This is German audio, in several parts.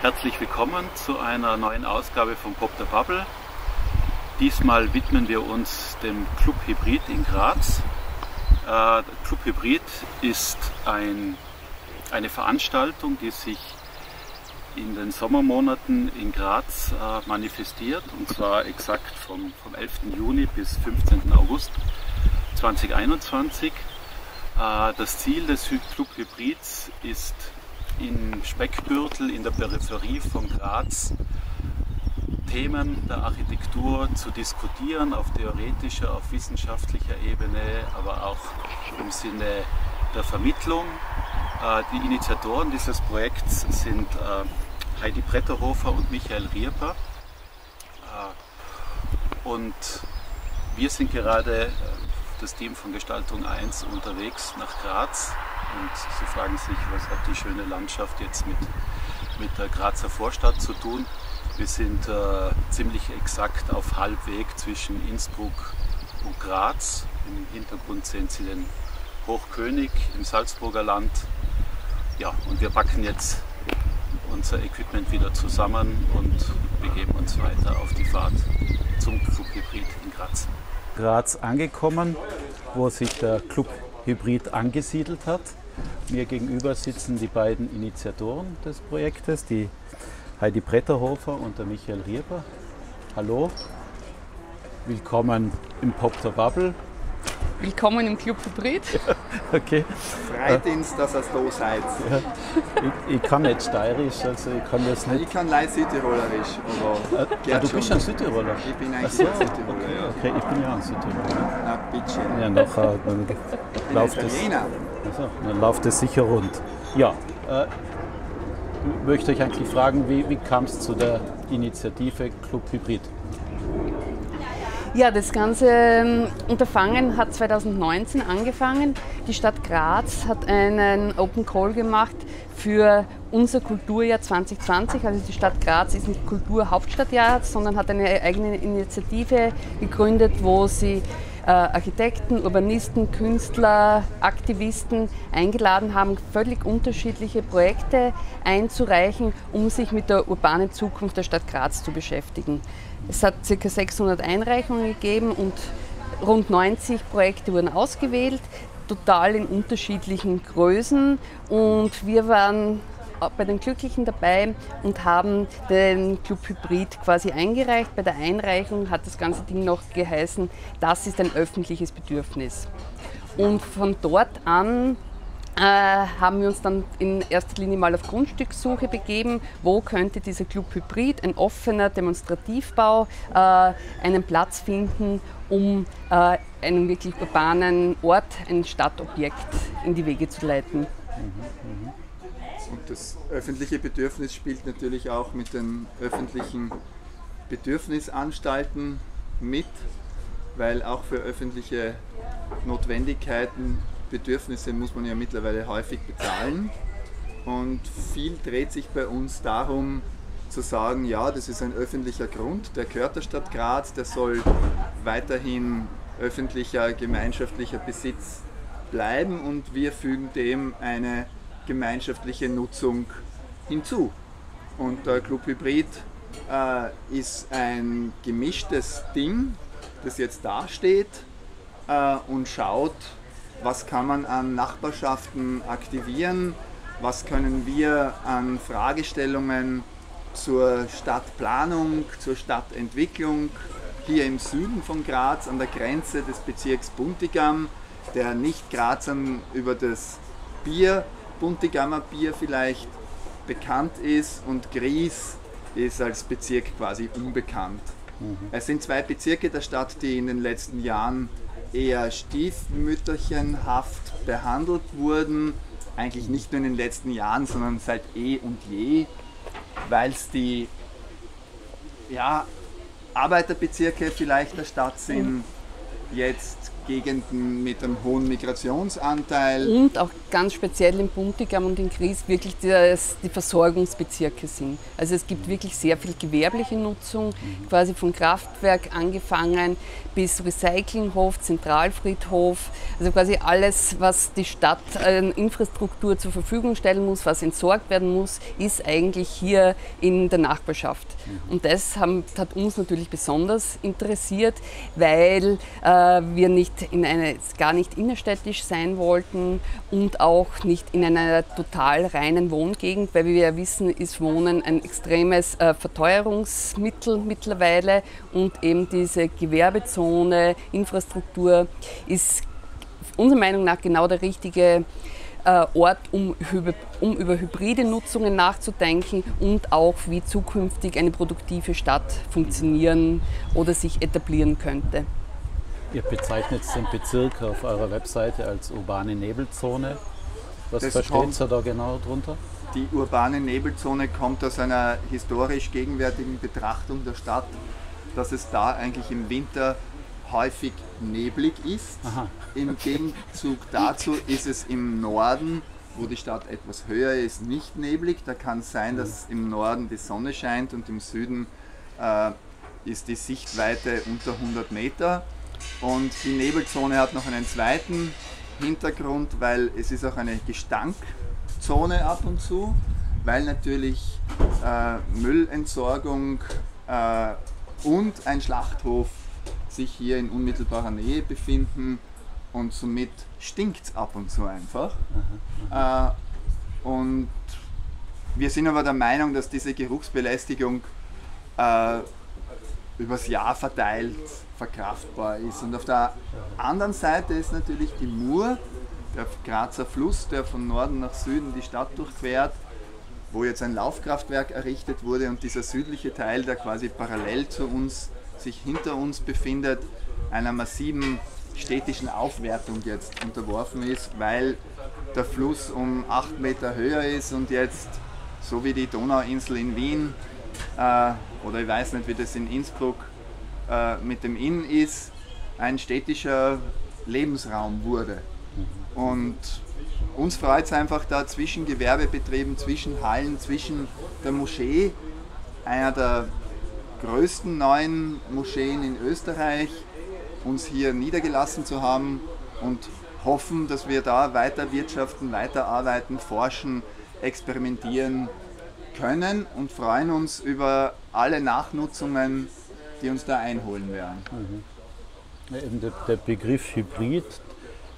Herzlich willkommen zu einer neuen Ausgabe von Pop the Bubble. Diesmal widmen wir uns dem Club Hybrid in Graz. Äh, Club Hybrid ist ein, eine Veranstaltung, die sich in den Sommermonaten in Graz äh, manifestiert und zwar exakt vom, vom 11. Juni bis 15. August 2021. Äh, das Ziel des Club Hybrids ist in Speckgürtel in der Peripherie von Graz Themen der Architektur zu diskutieren, auf theoretischer, auf wissenschaftlicher Ebene, aber auch im Sinne der Vermittlung. Äh, die Initiatoren dieses Projekts sind äh, Heidi Bretterhofer und Michael Rierper. Äh, und wir sind gerade das Team von Gestaltung 1 unterwegs nach Graz und Sie fragen sich, was hat die schöne Landschaft jetzt mit, mit der Grazer Vorstadt zu tun? Wir sind äh, ziemlich exakt auf Halbweg zwischen Innsbruck und Graz. Im Hintergrund sehen Sie den Hochkönig im Salzburger Land. Ja, und wir packen jetzt unser Equipment wieder zusammen und begeben uns weiter auf die Fahrt zum Club Hybrid in Graz. Graz angekommen, wo sich der Club Hybrid angesiedelt hat. Mir gegenüber sitzen die beiden Initiatoren des Projektes, die Heidi Bretterhofer und der Michael Rieper. Hallo, willkommen im Pop the Bubble. Willkommen im Club Hybrid. okay. Freut uns, dass ihr da seid. Ja. Ich, ich, kann nicht steirisch, also ich kann das nicht. Ich kann leicht Südtirolerisch, aber. Äh, ah, du bist ein Südtiroler? Ich bin eigentlich so. ein Südtiroler, okay, ja. Okay, ich bin ja ein Südtiroler. Na, bitte. Ja, nachher dann läuft es. Also, dann läuft es sicher rund. Ja, äh, ich möchte euch eigentlich fragen, wie, wie kam es zu der Initiative Club Hybrid? Ja, das ganze ähm, Unterfangen hat 2019 angefangen. Die Stadt Graz hat einen Open Call gemacht für unser Kulturjahr 2020. Also die Stadt Graz ist nicht Kulturhauptstadtjahr, sondern hat eine eigene Initiative gegründet, wo sie Architekten, Urbanisten, Künstler, Aktivisten eingeladen haben, völlig unterschiedliche Projekte einzureichen, um sich mit der urbanen Zukunft der Stadt Graz zu beschäftigen. Es hat ca. 600 Einreichungen gegeben und rund 90 Projekte wurden ausgewählt, total in unterschiedlichen Größen. Und wir waren bei den Glücklichen dabei und haben den Club Hybrid quasi eingereicht. Bei der Einreichung hat das ganze Ding noch geheißen, das ist ein öffentliches Bedürfnis. Und von dort an äh, haben wir uns dann in erster Linie mal auf Grundstückssuche begeben, wo könnte dieser Club Hybrid, ein offener Demonstrativbau, äh, einen Platz finden, um äh, einen wirklich urbanen Ort, ein Stadtobjekt in die Wege zu leiten. Und das öffentliche Bedürfnis spielt natürlich auch mit den öffentlichen Bedürfnisanstalten mit, weil auch für öffentliche Notwendigkeiten Bedürfnisse muss man ja mittlerweile häufig bezahlen. Und viel dreht sich bei uns darum, zu sagen, ja, das ist ein öffentlicher Grund, der gehört der Stadt Graz, der soll weiterhin öffentlicher, gemeinschaftlicher Besitz bleiben und wir fügen dem eine gemeinschaftliche Nutzung hinzu. Und der Club Hybrid äh, ist ein gemischtes Ding, das jetzt dasteht äh, und schaut, was kann man an Nachbarschaften aktivieren, was können wir an Fragestellungen zur Stadtplanung, zur Stadtentwicklung hier im Süden von Graz an der Grenze des Bezirks Buntigam, der Nicht-Grazern über das Bier, Buntigamer Bier vielleicht bekannt ist und Gries ist als Bezirk quasi unbekannt. Mhm. Es sind zwei Bezirke der Stadt, die in den letzten Jahren eher stiefmütterchenhaft behandelt wurden, eigentlich nicht nur in den letzten Jahren, sondern seit eh und je, weil es die ja, Arbeiterbezirke vielleicht der Stadt sind. Jetzt Gegenden mit einem hohen Migrationsanteil. Und auch ganz speziell in Buntigam und in Gries wirklich das, die Versorgungsbezirke sind. Also es gibt wirklich sehr viel gewerbliche Nutzung, quasi vom Kraftwerk angefangen bis Recyclinghof, Zentralfriedhof, also quasi alles, was die Stadt an Infrastruktur zur Verfügung stellen muss, was entsorgt werden muss, ist eigentlich hier in der Nachbarschaft. Und das haben, hat uns natürlich besonders interessiert, weil äh, wir nicht in eine, gar nicht innerstädtisch sein wollten und auch nicht in einer total reinen Wohngegend, weil wie wir ja wissen, ist Wohnen ein extremes äh, Verteuerungsmittel mittlerweile und eben diese Gewerbezone, Infrastruktur ist unserer Meinung nach genau der richtige äh, Ort, um um über hybride Nutzungen nachzudenken und auch wie zukünftig eine produktive Stadt funktionieren oder sich etablieren könnte. Ihr bezeichnet den Bezirk auf eurer Webseite als urbane Nebelzone. Was das versteht ihr da genau drunter? Die urbane Nebelzone kommt aus einer historisch gegenwärtigen Betrachtung der Stadt, dass es da eigentlich im Winter häufig neblig ist. Aha. Im Gegenzug dazu ist es im Norden, wo die Stadt etwas höher ist, nicht neblig. Da kann es sein, dass im Norden die Sonne scheint und im Süden äh, ist die Sichtweite unter 100 Meter. Und die Nebelzone hat noch einen zweiten Hintergrund, weil es ist auch eine Gestankzone ab und zu, weil natürlich äh, Müllentsorgung äh, und ein Schlachthof sich hier in unmittelbarer Nähe befinden und somit stinkt es ab und zu einfach. Äh, und wir sind aber der Meinung, dass diese Geruchsbelästigung äh, übers Jahr verteilt verkraftbar ist. Und auf der anderen Seite ist natürlich die Mur, der Grazer Fluss, der von Norden nach Süden die Stadt durchquert, wo jetzt ein Laufkraftwerk errichtet wurde und dieser südliche Teil, der quasi parallel zu uns sich hinter uns befindet, einer massiven städtischen Aufwertung jetzt unterworfen ist, weil der Fluss um 8 Meter höher ist und jetzt, so wie die Donauinsel in Wien äh, oder ich weiß nicht, wie das in Innsbruck äh, mit dem Inn ist, ein städtischer Lebensraum wurde. Und uns freut es einfach da zwischen Gewerbebetrieben, zwischen Hallen, zwischen der Moschee, einer der größten neuen Moscheen in Österreich, uns hier niedergelassen zu haben und hoffen, dass wir da weiter wirtschaften, weiter arbeiten, forschen, experimentieren können und freuen uns über alle Nachnutzungen, die uns da einholen werden. Mhm. Ja, der, der Begriff Hybrid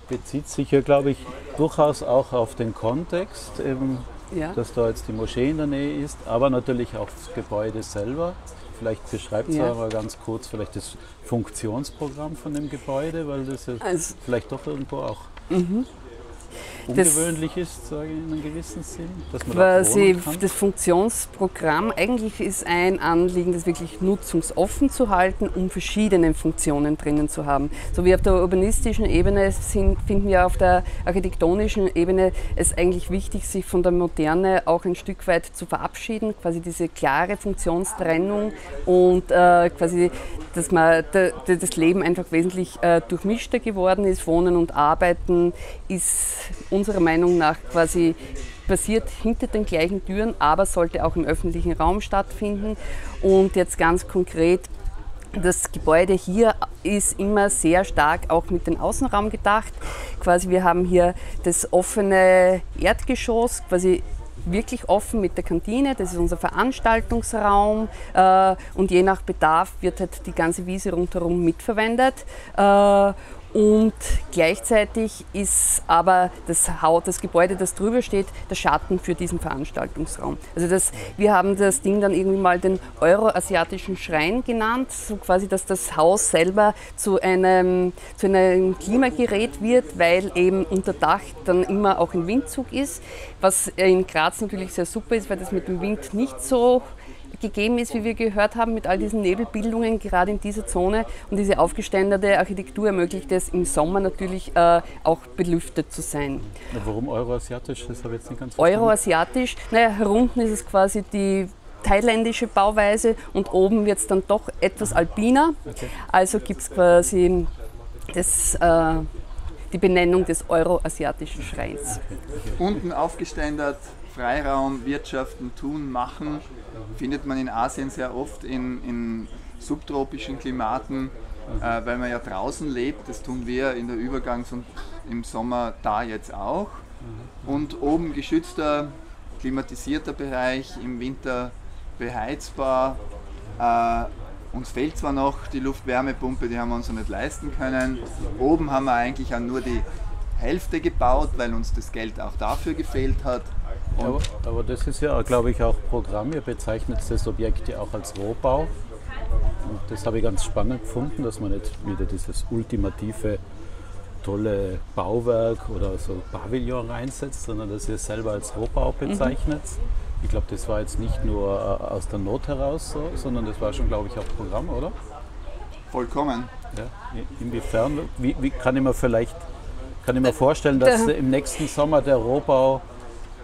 bezieht sich ja, glaube ich, durchaus auch auf den Kontext, eben, ja. dass da jetzt die Moschee in der Nähe ist, aber natürlich auch das Gebäude selber. Vielleicht beschreibt ja. aber ganz kurz vielleicht das Funktionsprogramm von dem Gebäude, weil das ja also, vielleicht doch irgendwo auch mhm ungewöhnlich das, ist, sage ich in einem gewissen Sinn, dass man quasi da das Funktionsprogramm eigentlich ist ein Anliegen, das wirklich nutzungsoffen zu halten, um verschiedene Funktionen drinnen zu haben. So wie auf der urbanistischen Ebene sind, finden wir auf der architektonischen Ebene es eigentlich wichtig, sich von der Moderne auch ein Stück weit zu verabschieden, quasi diese klare Funktionstrennung und äh, quasi, dass man das Leben einfach wesentlich äh, durchmischter geworden ist. Wohnen und Arbeiten ist unserer Meinung nach quasi passiert hinter den gleichen Türen, aber sollte auch im öffentlichen Raum stattfinden. Und jetzt ganz konkret das Gebäude hier ist immer sehr stark auch mit dem Außenraum gedacht. Quasi wir haben hier das offene Erdgeschoss, quasi wirklich offen mit der Kantine. Das ist unser Veranstaltungsraum äh, und je nach Bedarf wird halt die ganze Wiese rundherum mitverwendet. Äh, und gleichzeitig ist aber das, Haus, das Gebäude, das drüber steht, der Schatten für diesen Veranstaltungsraum. Also das, wir haben das Ding dann irgendwie mal den Euroasiatischen Schrein genannt, so quasi, dass das Haus selber zu einem, zu einem Klimagerät wird, weil eben unter Dach dann immer auch ein Windzug ist, was in Graz natürlich sehr super ist, weil das mit dem Wind nicht so gegeben ist, wie wir gehört haben, mit all diesen Nebelbildungen, gerade in dieser Zone. Und diese aufgeständerte Architektur ermöglicht es im Sommer natürlich äh, auch belüftet zu sein. Warum euroasiatisch? Das habe ich jetzt nicht ganz verstanden. Euroasiatisch, naja, herunten ist es quasi die thailändische Bauweise und oben wird es dann doch etwas alpiner. Okay. Also gibt es quasi das, äh, die Benennung des Euroasiatischen Schreins. Unten aufgeständert, Freiraum, Wirtschaften, Tun, Machen, findet man in Asien sehr oft in, in subtropischen Klimaten, äh, weil man ja draußen lebt. Das tun wir in der Übergangs- und im Sommer da jetzt auch. Und oben geschützter, klimatisierter Bereich, im Winter beheizbar. Äh, uns fehlt zwar noch die Luftwärmepumpe, die haben wir uns noch nicht leisten können. Oben haben wir eigentlich auch nur die Hälfte gebaut, weil uns das Geld auch dafür gefehlt hat. Aber, aber, das ist ja, glaube ich, auch Programm. Ihr bezeichnet das Objekt ja auch als Rohbau. Und das habe ich ganz spannend gefunden, dass man nicht wieder dieses ultimative, tolle Bauwerk oder so Pavillon reinsetzt, sondern dass ihr es selber als Rohbau mhm. bezeichnet. Mhm. Ich glaube, das war jetzt nicht nur äh, aus der Not heraus so, sondern das war schon, glaube ich, auch Programm, oder? Vollkommen. Ja, inwiefern? Wie, wie kann ich mir vielleicht kann ich mir vorstellen, dass im nächsten Sommer der Rohbau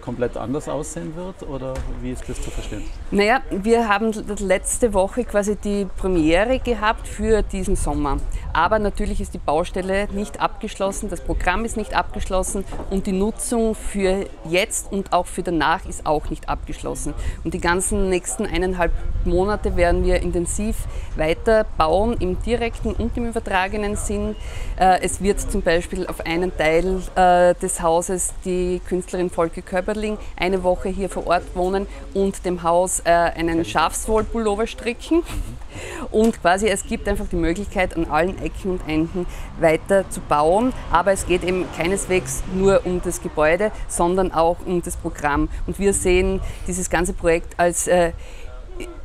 komplett anders aussehen wird oder wie ist das zu verstehen? Naja, wir haben letzte Woche quasi die Premiere gehabt für diesen Sommer. Aber natürlich ist die Baustelle nicht abgeschlossen, das Programm ist nicht abgeschlossen und die Nutzung für jetzt und auch für danach ist auch nicht abgeschlossen. Und die ganzen nächsten eineinhalb Monate werden wir intensiv weiter bauen im direkten und im übertragenen Sinn. Äh, es wird zum Beispiel auf einen Teil äh, des Hauses die Künstlerin Volke Schmetterling eine Woche hier vor Ort wohnen und dem Haus äh, einen Schafswollpullover stricken. Und quasi es gibt einfach die Möglichkeit, an allen Ecken und Enden weiter zu bauen. Aber es geht eben keineswegs nur um das Gebäude, sondern auch um das Programm. Und wir sehen dieses ganze Projekt als äh,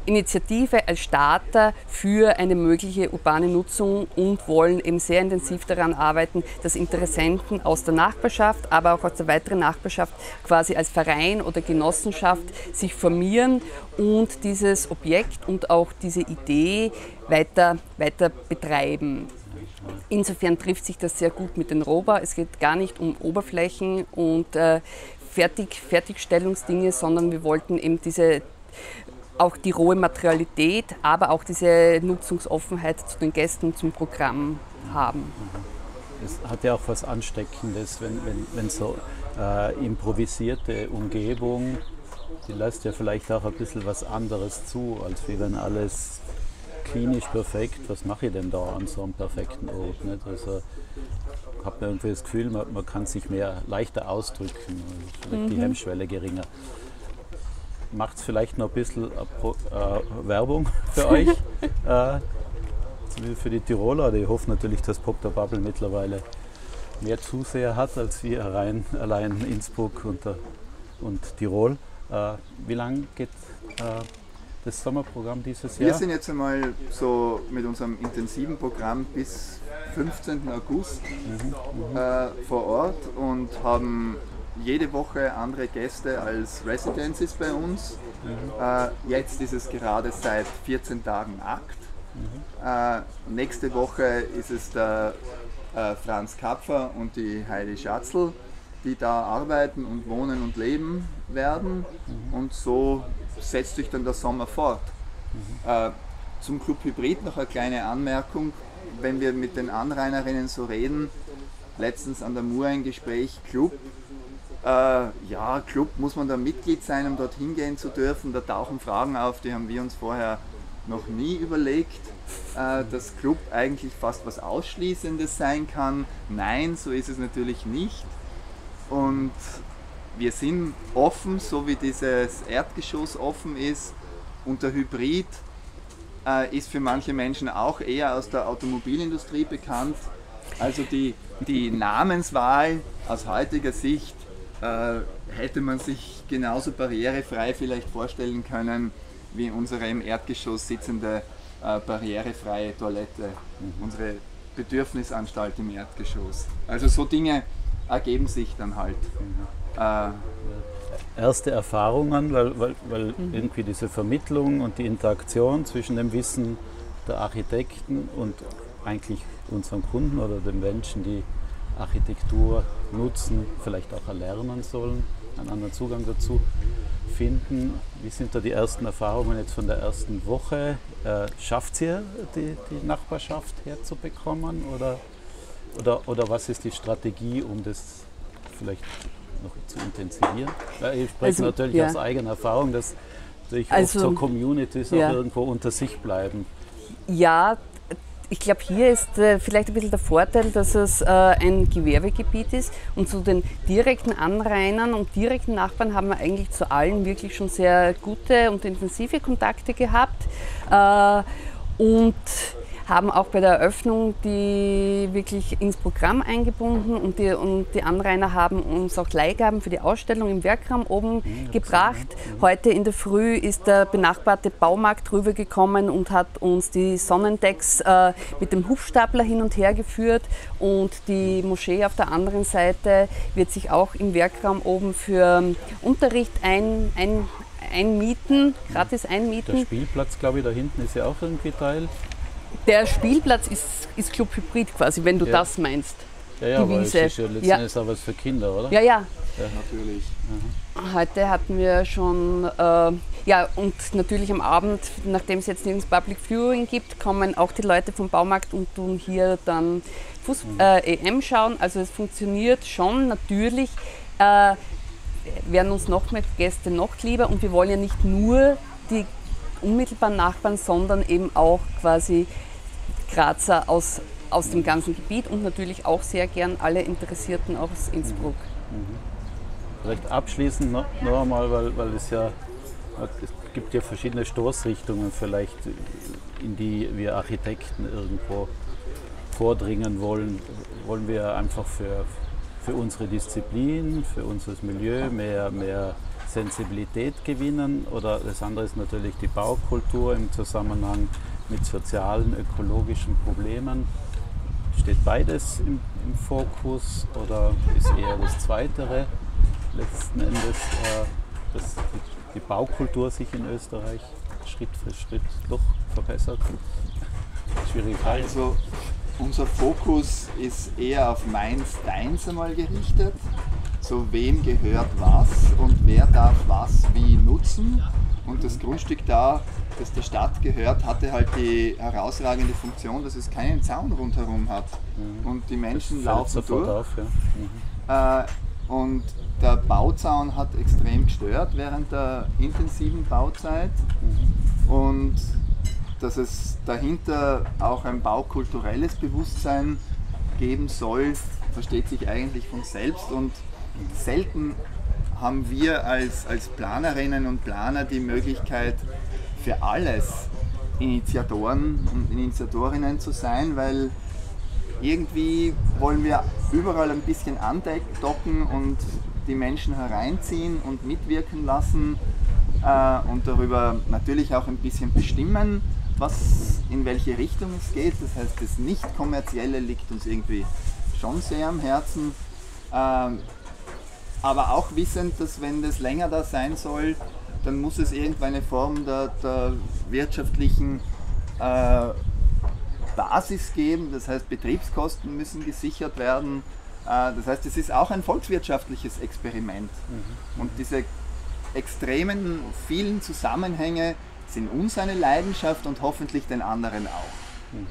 Initiative als Starter für eine mögliche urbane Nutzung und wollen eben sehr intensiv daran arbeiten, dass Interessenten aus der Nachbarschaft, aber auch aus der weiteren Nachbarschaft quasi als Verein oder Genossenschaft sich formieren und dieses Objekt und auch diese Idee weiter, weiter betreiben. Insofern trifft sich das sehr gut mit den Roba. Es geht gar nicht um Oberflächen und äh, Fertig, Fertigstellungsdinge, sondern wir wollten eben diese auch die rohe Materialität, aber auch diese Nutzungsoffenheit zu den Gästen, zum Programm haben. Es hat ja auch was Ansteckendes, wenn, wenn, wenn so äh, improvisierte Umgebung, die lässt ja vielleicht auch ein bisschen was anderes zu, als wie wenn alles klinisch perfekt, was mache ich denn da an so einem perfekten Ort? Nicht? Also ich habe irgendwie das Gefühl, man, man, kann sich mehr leichter ausdrücken, vielleicht mhm. die Hemmschwelle geringer macht es vielleicht noch ein bisschen äh, Werbung für euch, äh, für die Tiroler. Ich hoffe natürlich, dass Pop der Bubble mittlerweile mehr Zuseher hat als wir rein, allein Innsbruck und, äh, und Tirol. Äh, wie lange geht äh, das Sommerprogramm dieses Jahr? Wir sind jetzt einmal so mit unserem intensiven Programm bis 15. August mhm, mhm, äh, vor Ort und haben jede Woche andere Gäste als Residencies bei uns. Mhm. Äh, jetzt ist es gerade seit 14 Tagen Akt. Mhm. Äh, nächste Woche ist es der äh, Franz Kapfer und die Heidi Schatzl, die da arbeiten und wohnen und leben werden. Mhm. Und so setzt sich dann der Sommer fort. Äh, zum Club Hybrid noch eine kleine Anmerkung. Wenn wir mit den Anrainerinnen so reden, letztens an der Mur ein Gespräch, Club, ja, Club muss man da Mitglied sein, um dort hingehen zu dürfen. Da tauchen Fragen auf, die haben wir uns vorher noch nie überlegt, äh, dass Club eigentlich fast was Ausschließendes sein kann. Nein, so ist es natürlich nicht. Und wir sind offen, so wie dieses Erdgeschoss offen ist. Und der Hybrid äh, ist für manche Menschen auch eher aus der Automobilindustrie bekannt. Also die, die Namenswahl aus heutiger Sicht äh, hätte man sich genauso barrierefrei vielleicht vorstellen können wie unsere im Erdgeschoss sitzende äh, barrierefreie Toilette, mhm. unsere Bedürfnisanstalt im Erdgeschoss. Also so Dinge ergeben sich dann halt. Mhm. Äh, Erste Erfahrungen, weil, weil, weil mhm. irgendwie diese Vermittlung und die Interaktion zwischen dem Wissen der Architekten und eigentlich unseren Kunden oder den Menschen, die Architektur nutzen, vielleicht auch erlernen sollen, einen anderen Zugang dazu finden. Wie sind da die ersten Erfahrungen jetzt von der ersten Woche? Äh, schafft ihr die, die Nachbarschaft herzubekommen oder Oder, oder was ist die Strategie, um das vielleicht noch zu intensivieren? Ja, ich spreche also, natürlich ja. aus eigener Erfahrung, dass durch also, so Communities ja. auch irgendwo unter sich bleiben. Ja, ich glaube, hier ist äh, vielleicht ein bisschen der Vorteil, dass es äh, ein Gewerbegebiet ist und zu den direkten Anrainern und direkten Nachbarn haben wir eigentlich zu allen wirklich schon sehr gute und intensive Kontakte gehabt. Äh, und haben auch bei der Eröffnung die wirklich ins Programm eingebunden und die, und die Anrainer haben uns auch Leihgaben für die Ausstellung im Werkraum oben gebracht. Heute in der Früh ist der benachbarte Baumarkt rübergekommen und hat uns die Sonnendecks äh, mit dem Hufstapler hin und her geführt und die Moschee auf der anderen Seite wird sich auch im Werkraum oben für Unterricht ein, ein, einmieten, gratis einmieten. Der Spielplatz, glaube ich, da hinten ist ja auch irgendwie Teil. Der Spielplatz ist, ist Club Hybrid quasi, wenn du ja. das meinst. Ja, ja, die aber Wiese. ist ja letztendlich ja. ist auch was für Kinder, oder? Ja, ja. Ja, natürlich. Mhm. Heute hatten wir schon, äh, ja, und natürlich am Abend, nachdem es jetzt nirgends Public Viewing gibt, kommen auch die Leute vom Baumarkt und tun hier dann Fuß, mhm. äh, EM schauen. Also es funktioniert schon natürlich. Äh, werden uns noch mehr Gäste noch lieber und wir wollen ja nicht nur die unmittelbaren Nachbarn, sondern eben auch quasi Grazer aus, aus dem ganzen Gebiet und natürlich auch sehr gern alle Interessierten aus Innsbruck. Mhm. Vielleicht abschließend noch, noch einmal, weil, weil es ja es gibt ja verschiedene Stoßrichtungen vielleicht, in die wir Architekten irgendwo vordringen wollen. Wollen wir einfach für, für unsere Disziplin, für unser Milieu mehr, mehr Sensibilität gewinnen oder das andere ist natürlich die Baukultur im Zusammenhang mit sozialen, ökologischen Problemen. Steht beides im, im Fokus oder ist eher das Zweitere letzten Endes, äh, dass die, die Baukultur sich in Österreich Schritt für Schritt doch verbessert? Schwierige Frage. Also unser Fokus ist eher auf Mainz, Deins einmal gerichtet so wem gehört was und wer darf was wie nutzen. Und das Grundstück da, das der Stadt gehört, hatte halt die herausragende Funktion, dass es keinen Zaun rundherum hat. Mhm. Und die Menschen laufen durch. Auf, ja. mhm. und der Bauzaun hat extrem gestört während der intensiven Bauzeit. Mhm. Und dass es dahinter auch ein baukulturelles Bewusstsein geben soll, versteht sich eigentlich von selbst. Und selten haben wir als, als Planerinnen und Planer die Möglichkeit, für alles Initiatoren und Initiatorinnen zu sein, weil irgendwie wollen wir überall ein bisschen andocken und die Menschen hereinziehen und mitwirken lassen äh, und darüber natürlich auch ein bisschen bestimmen, was in welche Richtung es geht. Das heißt, das Nicht-Kommerzielle liegt uns irgendwie schon sehr am Herzen. Ähm, aber auch wissend, dass wenn das länger da sein soll, dann muss es irgendeine Form der, der wirtschaftlichen äh, Basis geben. Das heißt, Betriebskosten müssen gesichert werden. Äh, das heißt, es ist auch ein volkswirtschaftliches Experiment. Mhm. Und diese extremen, vielen Zusammenhänge sind uns eine Leidenschaft und hoffentlich den anderen auch. Mhm.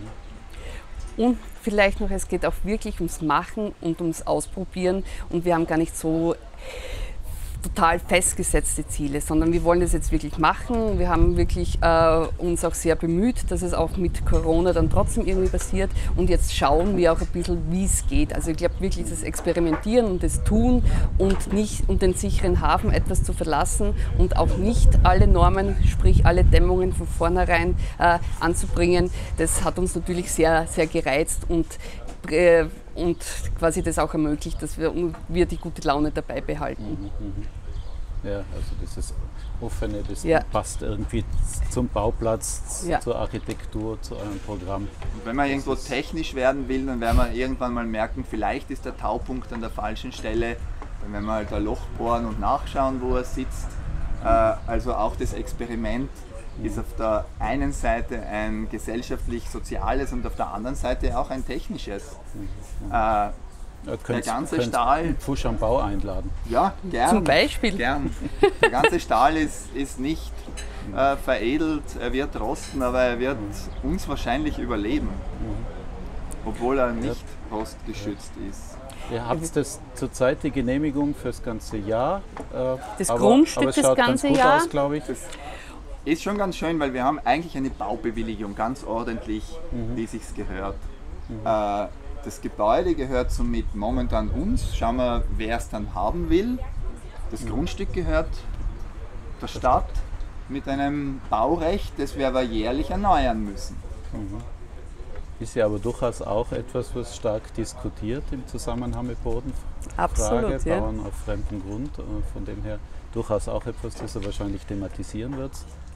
Und vielleicht noch, es geht auch wirklich ums Machen und ums Ausprobieren. Und wir haben gar nicht so total festgesetzte Ziele, sondern wir wollen das jetzt wirklich machen. Wir haben wirklich äh, uns auch sehr bemüht, dass es auch mit Corona dann trotzdem irgendwie passiert. Und jetzt schauen wir auch ein bisschen, wie es geht. Also ich glaube wirklich das Experimentieren und das Tun und nicht um den sicheren Hafen etwas zu verlassen und auch nicht alle Normen, sprich alle Dämmungen von vornherein äh, anzubringen. Das hat uns natürlich sehr, sehr gereizt und äh, und quasi das auch ermöglicht, dass wir, wir die gute Laune dabei behalten. Mhm, mhm. Ja, also dieses offene, das ja. passt irgendwie zum Bauplatz, ja. zur Architektur, zu einem Programm. Und wenn man irgendwo technisch werden will, dann werden wir irgendwann mal merken, vielleicht ist der Taupunkt an der falschen Stelle. Dann werden wir halt ein Loch bohren und nachschauen, wo er sitzt. Äh, also auch das Experiment ist auf der einen Seite ein gesellschaftlich-soziales und auf der anderen Seite auch ein technisches. Mhm. Äh, der ganze Stahl. Pfusch am Bau einladen. Ja, gern. Zum Beispiel. Gern. Der ganze Stahl ist, ist nicht äh, veredelt, er wird rosten, aber er wird mhm. uns wahrscheinlich überleben. Mhm. obwohl er nicht postgeschützt ist. Ihr habt das zurzeit die Genehmigung fürs ganze Jahr. Äh, das aber, Grundstück aber es das ganze Jahr. Aus, glaube ich. Das ist schon ganz schön, weil wir haben eigentlich eine Baubewilligung, ganz ordentlich, mhm. wie sich's gehört. Mhm. Äh, das Gebäude gehört somit momentan uns. Schauen wir, wer es dann haben will. Das mhm. Grundstück gehört der Stadt mit einem Baurecht, das wir aber jährlich erneuern müssen. Mhm. Ist ja aber durchaus auch etwas, was stark diskutiert im Zusammenhang mit Bodenfrage, Absolut, ja. Bauern auf fremdem Grund. Von dem her durchaus auch etwas, das er wahrscheinlich thematisieren wird,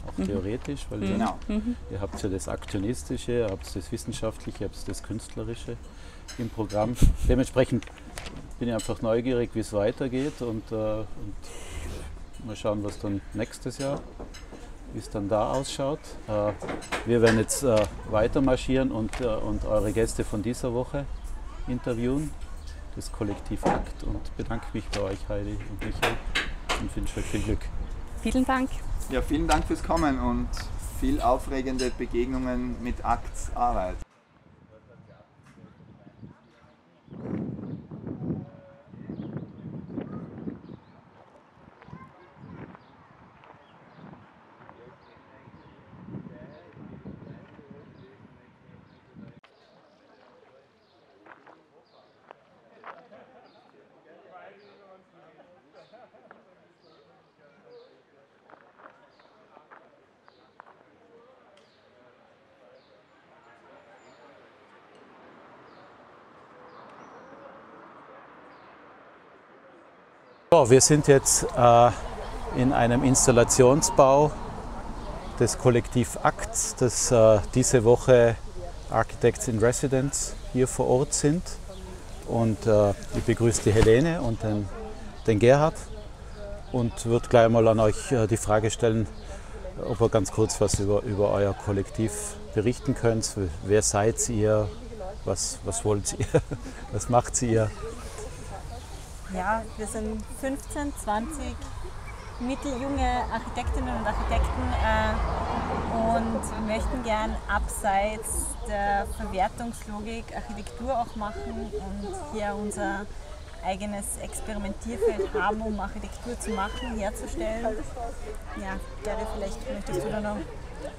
auch mhm. theoretisch, weil genau. ihr, mhm. ihr habt ja das Aktionistische, ihr habt das Wissenschaftliche, ihr habt das Künstlerische im Programm. Dementsprechend bin ich einfach neugierig, wie es weitergeht und, äh, und mal schauen, was dann nächstes Jahr wie es dann da ausschaut. Äh, wir werden jetzt äh, weiter marschieren und, äh, und eure Gäste von dieser Woche interviewen, das Kollektiv Akt und bedanke mich bei euch, Heidi und Michael und wünsche euch viel Glück. Vielen Dank. Ja, vielen Dank fürs Kommen und viel aufregende Begegnungen mit Akts Arbeit. So, wir sind jetzt äh, in einem Installationsbau des Kollektiv Akts, das äh, diese Woche Architects in Residence hier vor Ort sind. Und äh, ich begrüße die Helene und den, den Gerhard und würde gleich mal an euch äh, die Frage stellen, ob ihr ganz kurz was über, über euer Kollektiv berichten könnt. Wer seid ihr? Was, was wollt ihr? Was macht ihr? Ja, wir sind 15, 20 mitteljunge Architektinnen und Architekten äh, und möchten gern abseits der Verwertungslogik Architektur auch machen und hier unser eigenes Experimentierfeld haben, um Architektur zu machen, herzustellen. Ja, Gary, vielleicht möchtest du da noch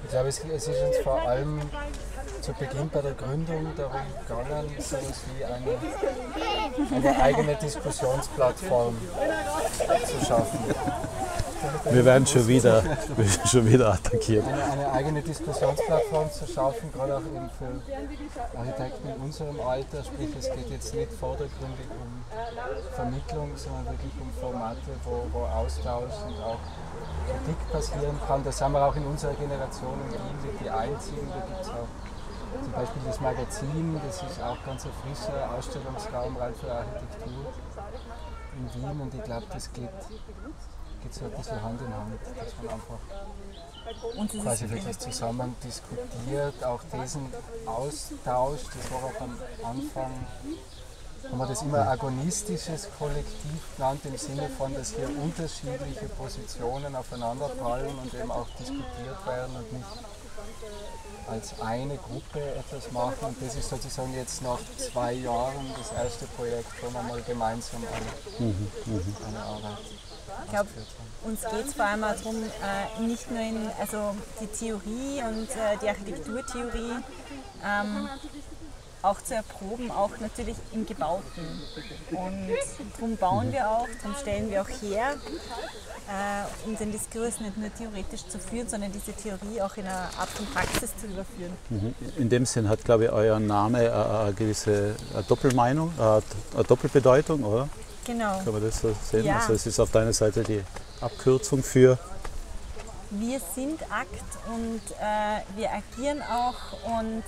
ich glaube, es, ist uns vor allem zu Beginn bei der Gründung darum gegangen, so etwas wie eine, eine eigene Diskussionsplattform zu schaffen. Wir werden schon wieder, schon wieder attackiert. Eine, eine, eigene Diskussionsplattform zu schaffen, gerade auch eben für Architekten in unserem Alter. Sprich, es geht jetzt nicht vordergründig um Vermittlung, sondern wirklich um Formate, wo, wo Austausch und auch Kritik passieren kann. Das haben wir auch in unserer Generation in Wien mit die einzigen. Da gibt es auch zum Beispiel das Magazin, das ist auch ganz ein frischer Ausstellungsraum rein für Architektur in Wien und ich glaube, das geht, geht so ein bisschen Hand in Hand, dass man einfach quasi wirklich zusammen diskutiert, auch diesen Austausch, das war auch am Anfang haben wir das immer agonistisches Kollektiv genannt, im Sinne von, dass hier unterschiedliche Positionen aufeinanderfallen und eben auch diskutiert werden und nicht als eine Gruppe etwas machen. Und das ist sozusagen jetzt nach zwei Jahren das erste Projekt, wo wir mal gemeinsam eine, eine Arbeit ich glaube, uns geht es vor allem auch darum, äh, nicht nur in also die Theorie und äh, die Architekturtheorie ähm, auch zu erproben, auch natürlich im Gebauten. Und darum bauen wir auch, darum stellen wir auch her, äh, um den Diskurs nicht nur theoretisch zu führen, sondern diese Theorie auch in einer Art von Praxis zu überführen. Mhm. In dem Sinn hat, glaube ich, euer Name äh, eine gewisse eine Doppelmeinung, äh, eine Doppelbedeutung, oder? Genau. Kann man das so sehen? Ja. Also es ist auf deiner Seite die Abkürzung für wir sind Akt und äh, wir agieren auch und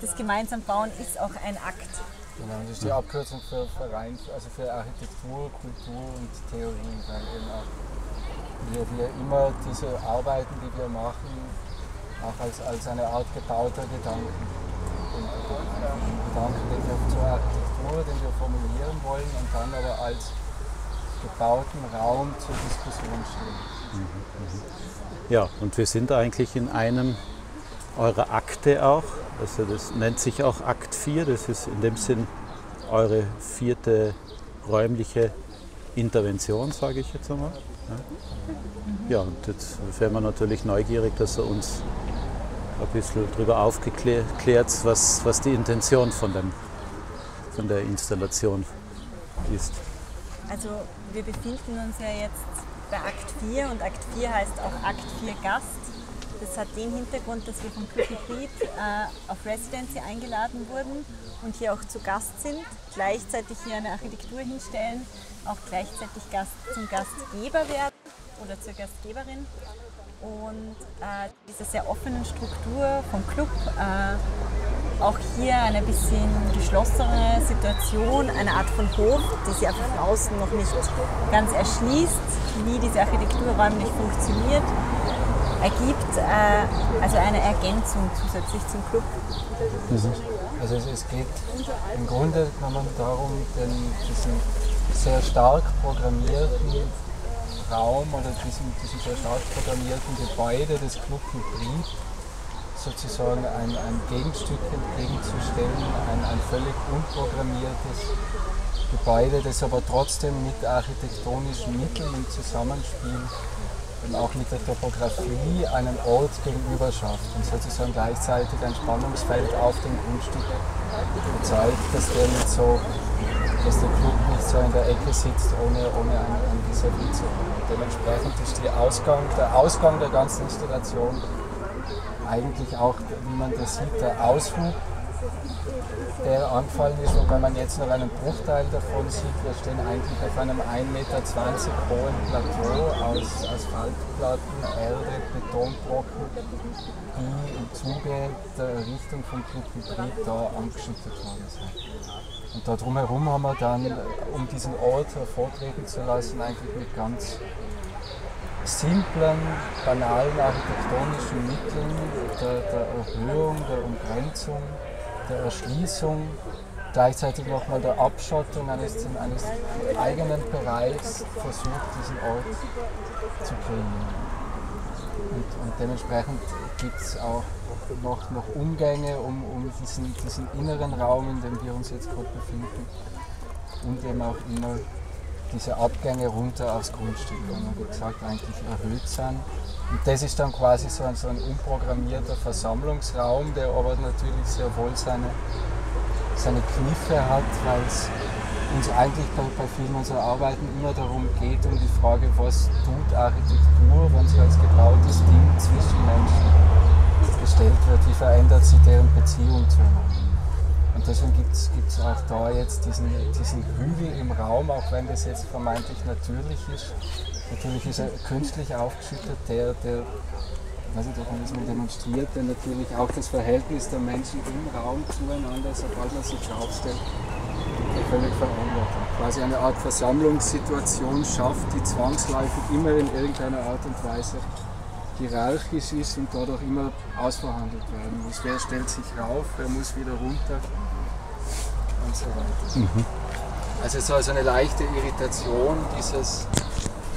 das gemeinsam Bauen ist auch ein Akt. Genau, das ist die Abkürzung für Verein, also für Architektur, Kultur und Theorie, weil eben auch wir, wir immer diese Arbeiten, die wir machen, auch als, als eine Art gebauter Gedanken. Und einen Gedanken, den wir zur Architektur, den wir formulieren wollen und dann aber als gebauten Raum zur Diskussion stehen. Ja, und wir sind eigentlich in einem eurer Akte auch. Also das nennt sich auch Akt 4. Das ist in dem Sinn eure vierte räumliche Intervention, sage ich jetzt einmal. Ja, und jetzt wären wir natürlich neugierig, dass er uns ein bisschen darüber aufgeklärt, was, was die Intention von, dem, von der Installation ist. Also wir befinden uns ja jetzt bei Akt 4 und Akt 4 heißt auch Akt 4 Gast. Das hat den Hintergrund, dass wir vom Club Hybrid äh, auf Residency eingeladen wurden und hier auch zu Gast sind, gleichzeitig hier eine Architektur hinstellen, auch gleichzeitig Gast zum Gastgeber werden oder zur Gastgeberin. Und äh, diese sehr offenen Struktur vom Club, äh, auch hier eine bisschen geschlossene Situation, eine Art von Hof, die sich einfach von außen noch nicht ganz erschließt, wie diese Architektur räumlich funktioniert, ergibt äh, also eine Ergänzung zusätzlich zum Club. Also es, es geht im Grunde genommen darum, den, diesen sehr stark programmierten Raum oder diesem, diesem sehr stark programmierten Gebäude des Club Hybrid sozusagen ein, ein Gegenstück entgegenzustellen, ein, ein völlig unprogrammiertes Gebäude, das aber trotzdem mit architektonischen Mitteln im Zusammenspiel und auch mit der Topografie einen Ort gegenüber schafft und sozusagen gleichzeitig ein Spannungsfeld auf dem Grundstück zeigt, dass der nicht so, dass der Club nicht so in der Ecke sitzt, ohne, ohne ein, ein vis zu haben. Dementsprechend ist Ausgang, der Ausgang der ganzen Installation eigentlich auch, wie man das sieht, der Ausflug der angefallen ist, wobei man jetzt noch einen Bruchteil davon sieht. Wir stehen eigentlich auf einem 1,20 Meter hohen Plateau aus Asphaltplatten, Erde, Betonbrocken, die im Zuge der Errichtung von Club Hybrid da angeschüttet worden sind. Und da drumherum haben wir dann, um diesen Ort hervortreten zu lassen, eigentlich mit ganz simplen, banalen architektonischen Mitteln der, der Erhöhung, der Umgrenzung, der Erschließung, gleichzeitig nochmal der Abschottung eines, eines eigenen Bereichs versucht, diesen Ort zu kriegen. Und, und dementsprechend gibt es auch noch, noch Umgänge um, um diesen, diesen inneren Raum, in dem wir uns jetzt gerade befinden und eben auch immer diese Abgänge runter aufs Grundstück, wie gesagt, eigentlich erhöht sind. Und das ist dann quasi so ein, so ein unprogrammierter Versammlungsraum, der aber natürlich sehr wohl seine, seine Kniffe hat, weil es uns eigentlich bei, bei vielen unserer Arbeiten immer darum geht, um die Frage, was tut Architektur, wenn sie als gebautes Ding zwischen Menschen gestellt wird, wie verändert sie deren Beziehung zueinander. Und deswegen gibt es auch da jetzt diesen, diesen Hügel im Raum, auch wenn das jetzt vermeintlich natürlich ist. Natürlich ist er künstlich aufgeschüttet, der, der weiß nicht, ob man das mal demonstriert, der natürlich auch das Verhältnis der Menschen im Raum zueinander, sobald man sich aufstellt, völlig verändert. Quasi eine Art Versammlungssituation schafft, die zwangsläufig immer in irgendeiner Art und Weise hierarchisch ist und dadurch immer ausverhandelt werden muss. Wer stellt sich rauf, wer muss wieder runter und so weiter. Mhm. Also es ist also eine leichte Irritation dieses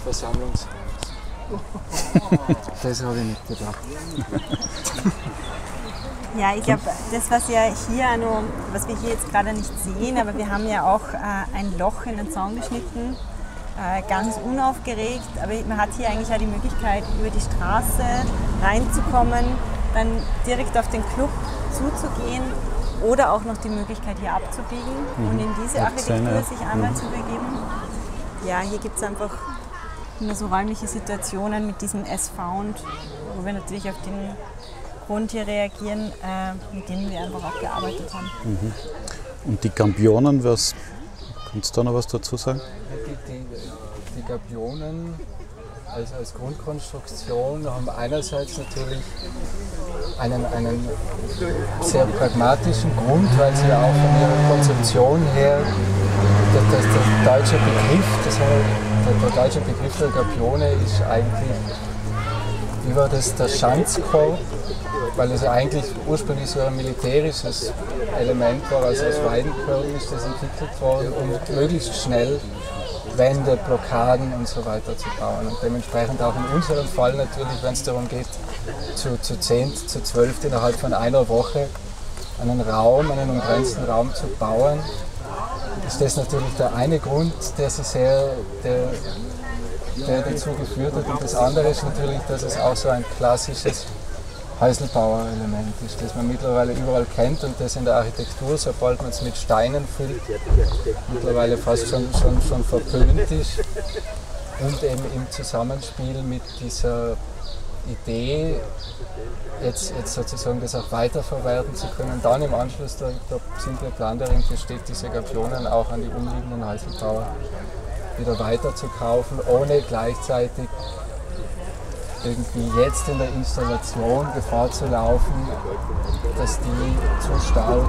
Versammlungsraums. das habe ich nicht gedacht. Ja, ich glaube, das, was ja hier noch, was wir hier jetzt gerade nicht sehen, aber wir haben ja auch äh, ein Loch in den Zaun geschnitten, äh, ganz unaufgeregt, aber man hat hier eigentlich auch die Möglichkeit, über die Straße reinzukommen, dann direkt auf den Club zuzugehen oder auch noch die Möglichkeit hier abzubiegen mhm. und in diese Architektur sich einmal mhm. zu begeben. Ja, hier gibt es einfach immer so räumliche Situationen mit diesem S-Found, wo wir natürlich auf den Grund hier reagieren, äh, mit denen wir einfach auch gearbeitet haben. Mhm. Und die Gambionen, was, kannst du da noch was dazu sagen? Die, die, die Gabionen als, als Grundkonstruktion haben einerseits natürlich einen, einen sehr pragmatischen Grund, weil sie auch von ihrer Konzeption her, der, der, deutsche Begriff, das heißt, der, der, deutsche Begriff der Gabione ist eigentlich, wie war das, der Schanzkorb, weil es eigentlich ursprünglich so ein militärisches Element war, also aus Weidenkörnern ist das entwickelt worden, um möglichst schnell Wände, Blockaden und so weiter zu bauen. Und dementsprechend auch in unserem Fall natürlich, wenn es darum geht, zu, zu 10, zu 12 innerhalb von einer Woche einen Raum, einen umgrenzten Raum zu bauen, ist das natürlich der eine Grund, der, sich sehr, der, der dazu geführt hat. Und das andere ist natürlich, dass es auch so ein klassisches Heiselbauer-Element ist, das man mittlerweile überall kennt und das in der Architektur, sobald man es mit Steinen füllt, mittlerweile fast schon, schon, schon verpönt ist. Und eben im Zusammenspiel mit dieser Idee, jetzt, jetzt sozusagen das auch weiterverwerten zu können, dann im Anschluss der, der simple Plan darin besteht, diese Gabionen auch an die umliegenden Heiselbauer wieder weiter zu kaufen, ohne gleichzeitig irgendwie jetzt in der Installation Gefahr zu laufen, dass die zu stark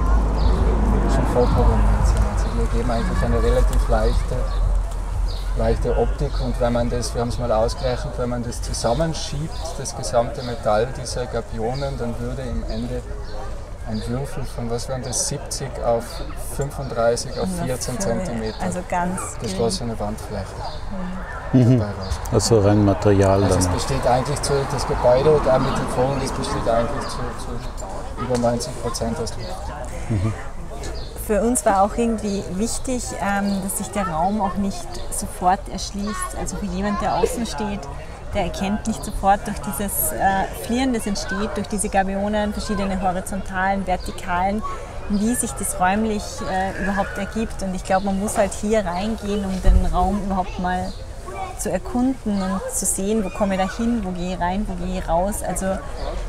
schon vorprogrammiert sind. Also wir geben eigentlich eine relativ leichte, leichte Optik und wenn man das, wir haben es mal ausgerechnet, wenn man das zusammenschiebt, das gesamte Metall dieser Gabionen, dann würde im Ende ein Würfel von, was wären das, 70 auf 35 auf 14 cm. Also ganz geschlossene Wandfläche. Mhm. Also rein Material also dann. Es besteht eigentlich zu, das Gebäude da mit den Foren, das besteht eigentlich zu, zu über 90 Prozent aus Luft. Mhm. Für uns war auch irgendwie wichtig, ähm, dass sich der Raum auch nicht sofort erschließt. Also für jemand, der außen steht, der erkennt nicht sofort durch dieses äh, Flieren, das entsteht, durch diese Gabionen, verschiedene horizontalen, vertikalen, wie sich das räumlich äh, überhaupt ergibt. Und ich glaube, man muss halt hier reingehen, um den Raum überhaupt mal zu erkunden und zu sehen, wo komme ich da hin, wo gehe ich rein, wo gehe ich raus. Also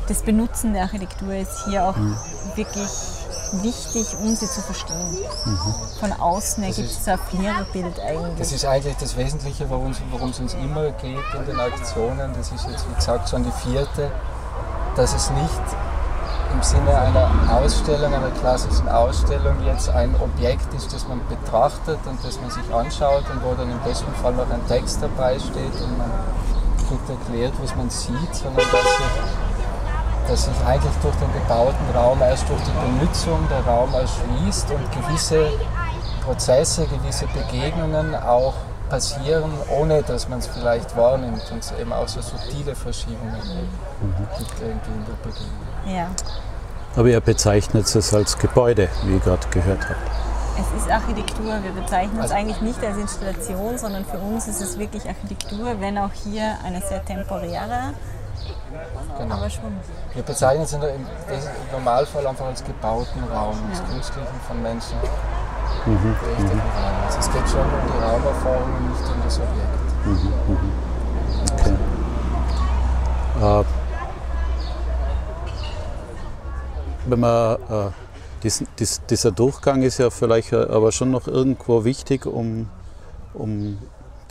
das Benutzen der Architektur ist hier auch mhm. wirklich wichtig, um sie zu verstehen. Mhm. Von außen ergibt es ein Bild eigentlich. Das ist eigentlich das Wesentliche, worum es uns immer geht in den Aktionen. Das ist jetzt, wie gesagt, schon die vierte, dass es nicht im Sinne einer Ausstellung, einer klassischen Ausstellung jetzt ein Objekt ist, das man betrachtet und das man sich anschaut und wo dann im besten Fall noch ein Text dabei steht und man kriegt erklärt, was man sieht, sondern dass sich dass sich eigentlich durch den gebauten Raum erst durch die Benutzung der Raum erschließt und gewisse Prozesse, gewisse Begegnungen auch passieren, ohne dass man es vielleicht wahrnimmt und es eben auch so subtile Verschiebungen mhm. gibt irgendwie in der Begegnung. Ja. Aber ihr bezeichnet es als Gebäude, wie ihr gerade gehört habt. Es ist Architektur. Wir bezeichnen es also eigentlich nicht als Installation, sondern für uns ist es wirklich Architektur, wenn auch hier eine sehr temporäre Genau. Aber schon. Wir bezeichnen es im, Normalfall einfach als gebauten Raum, als ja. künstlichen von Menschen mhm. mhm. Raum. Also es geht schon um die Raumerfahrung und nicht um das Objekt. Mhm. Mhm. Okay. Äh, wenn man äh, dies, dies, dieser Durchgang ist ja vielleicht äh, aber schon noch irgendwo wichtig, um, um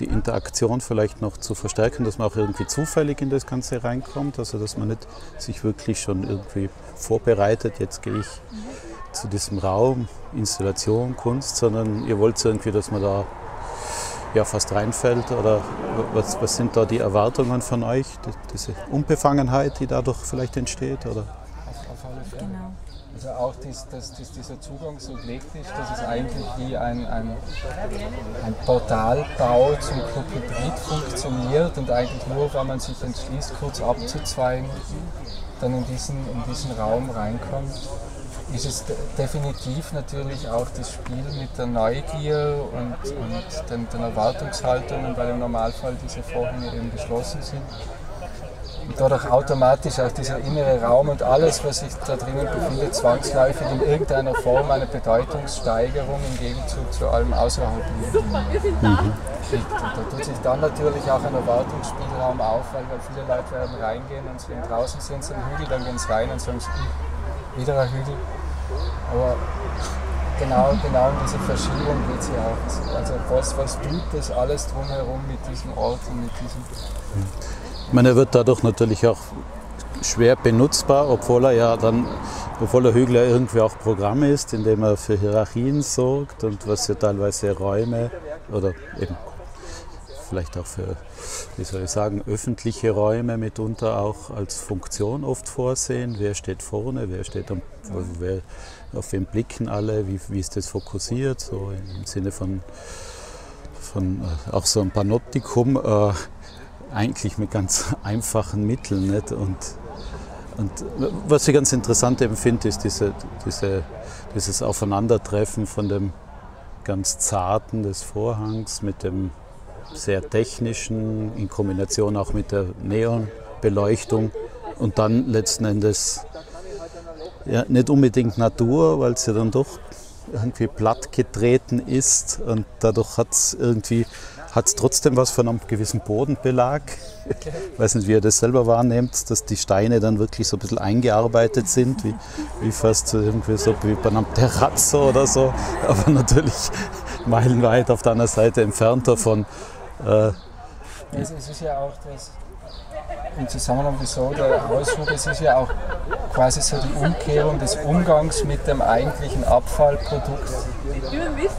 die Interaktion vielleicht noch zu verstärken, dass man auch irgendwie zufällig in das Ganze reinkommt, also dass man nicht sich wirklich schon irgendwie vorbereitet, jetzt gehe ich zu diesem Raum, Installation, Kunst, sondern ihr wollt irgendwie, dass man da ja, fast reinfällt oder was, was sind da die Erwartungen von euch, diese Unbefangenheit, die dadurch vielleicht entsteht? Oder? Genau. Also auch, dies, dass, dass, dieser Zugang so gelegt ist, dass es eigentlich wie ein, ein, ein Portalbau zum Club Hybrid funktioniert und eigentlich nur, wenn man sich entschließt, kurz abzuzweigen, dann in diesen, in diesen Raum reinkommt, ist es definitiv natürlich auch das Spiel mit der Neugier und, und den, den Erwartungshaltungen, weil im Normalfall diese Vorhänge eben geschlossen sind und dadurch automatisch auch dieser innere Raum und alles, was sich da drinnen befindet, zwangsläufig in irgendeiner Form eine Bedeutungssteigerung im Gegenzug zu allem außerhalb kriegt. Mhm. Und da tut sich dann natürlich auch ein Erwartungsspielraum auf, weil, weil viele Leute werden reingehen und wenn draußen sind sie ein Hügel, dann gehen sie rein und sagen, hm, wieder ein Hügel. Aber genau, genau in diese Verschiebung geht es ja auch. Also was, was tut das alles drumherum mit diesem Ort und mit diesem... Mhm. Ich meine, er wird dadurch natürlich auch schwer benutzbar, obwohl er ja dann, obwohl der Hügel ja irgendwie auch Programm ist, indem er für Hierarchien sorgt und was ja teilweise Räume oder eben vielleicht auch für, wie soll ich sagen, öffentliche Räume mitunter auch als Funktion oft vorsehen. Wer steht vorne, wer steht am, wer, auf wen blicken alle, wie, wie ist das fokussiert, so im Sinne von von äh, auch so ein Panoptikum, äh, eigentlich mit ganz einfachen Mitteln. Nicht? Und, und was ich ganz interessant eben finde, ist diese, diese, dieses Aufeinandertreffen von dem ganz zarten des Vorhangs mit dem sehr technischen, in Kombination auch mit der Neonbeleuchtung und dann letzten Endes ja, nicht unbedingt Natur, weil es ja dann doch irgendwie platt getreten ist und dadurch hat es irgendwie hat es trotzdem was von einem gewissen Bodenbelag. Ich weiß nicht, wie ihr das selber wahrnehmt, dass die Steine dann wirklich so ein bisschen eingearbeitet sind, wie, wie fast irgendwie so wie bei einem Terrazzo oder so, aber natürlich meilenweit auf der anderen Seite entfernt davon. Äh, es, es ist ja auch das, im Zusammenhang wieso der Aushub, es ist ja auch quasi so die Umkehrung des Umgangs mit dem eigentlichen Abfallprodukt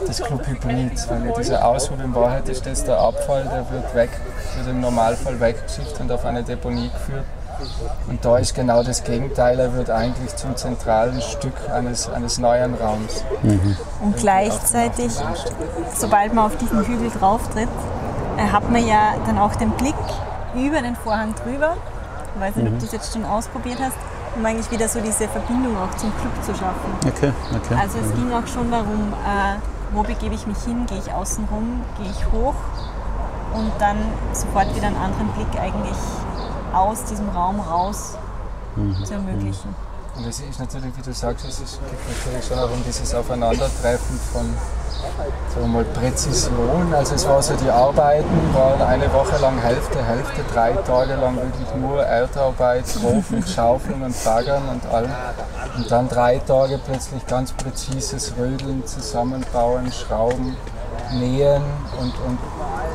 des Clubhybrids. Weil dieser Aushub in Wahrheit ist das der Abfall, der wird weg, wird im Normalfall weggeschickt und auf eine Deponie geführt. Und da ist genau das Gegenteil, er wird eigentlich zum zentralen Stück eines, eines neuen Raums. Mhm. Und gleichzeitig, sobald man auf diesen Hügel drauf tritt, äh, hat man ja dann auch den Blick über den Vorhang drüber. Ich weiß nicht, mhm. ob du es jetzt schon ausprobiert hast, um eigentlich wieder so diese Verbindung auch zum Club zu schaffen. Okay, okay. Also es mhm. ging auch schon darum, äh, wo begebe ich mich hin, gehe ich außen rum, gehe ich hoch und dann sofort wieder einen anderen Blick eigentlich aus diesem Raum raus mhm. zu ermöglichen. Und es ist natürlich, wie du sagst, es geht natürlich schon auch um dieses Aufeinandertreffen von wir mal, Präzision. Also es war so, die Arbeiten waren eine Woche lang Hälfte, Hälfte, drei Tage lang wirklich nur Erdarbeit, Rofen, Schaufeln und Baggern und allem. Und dann drei Tage plötzlich ganz präzises Rödeln, Zusammenbauen, Schrauben, Nähen und, und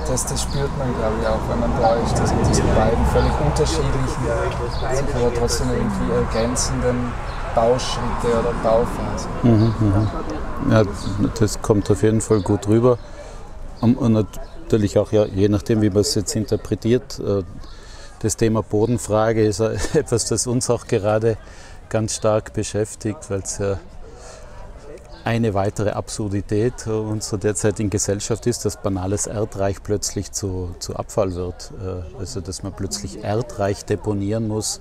das, das spürt man, glaube ich, auch, wenn man da ist, dass diese beiden völlig unterschiedlichen, sich aber trotzdem irgendwie ergänzenden Bauschritte oder Bauphasen. Mhm, mh. Ja, das kommt auf jeden Fall gut rüber. Und natürlich auch, ja, je nachdem, wie man es jetzt interpretiert, äh, das Thema Bodenfrage ist etwas, das uns auch gerade ganz stark beschäftigt, weil es ja eine weitere Absurdität unserer derzeitigen Gesellschaft ist, dass banales Erdreich plötzlich zu, zu Abfall wird. Äh, also dass man plötzlich Erdreich deponieren muss.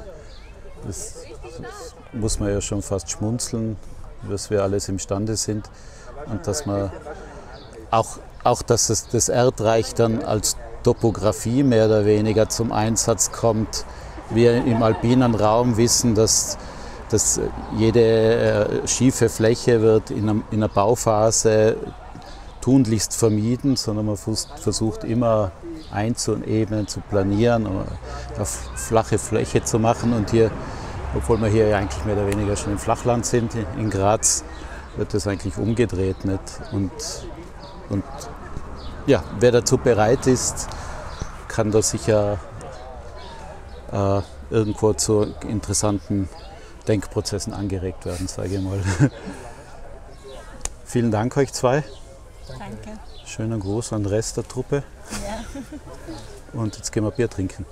Das, das muss man ja schon fast schmunzeln, was wir alles imstande sind. Und dass man auch, auch dass es das Erdreich dann als Topografie mehr oder weniger zum Einsatz kommt. Wir im alpinen Raum wissen, dass, dass jede äh, schiefe Fläche wird in, einem, in einer Bauphase tunlichst vermieden, sondern man versucht immer einzuebnen, zu planieren, auf flache Fläche zu machen. Und hier obwohl wir hier ja eigentlich mehr oder weniger schon im Flachland sind, in Graz, wird das eigentlich umgedreht. Nicht? Und, und ja, wer dazu bereit ist, kann da sicher äh, irgendwo zu interessanten Denkprozessen angeregt werden, sage ich mal. Vielen Dank euch zwei. Danke. Schönen Gruß an den Rest der Truppe. Ja. Und jetzt gehen wir Bier trinken.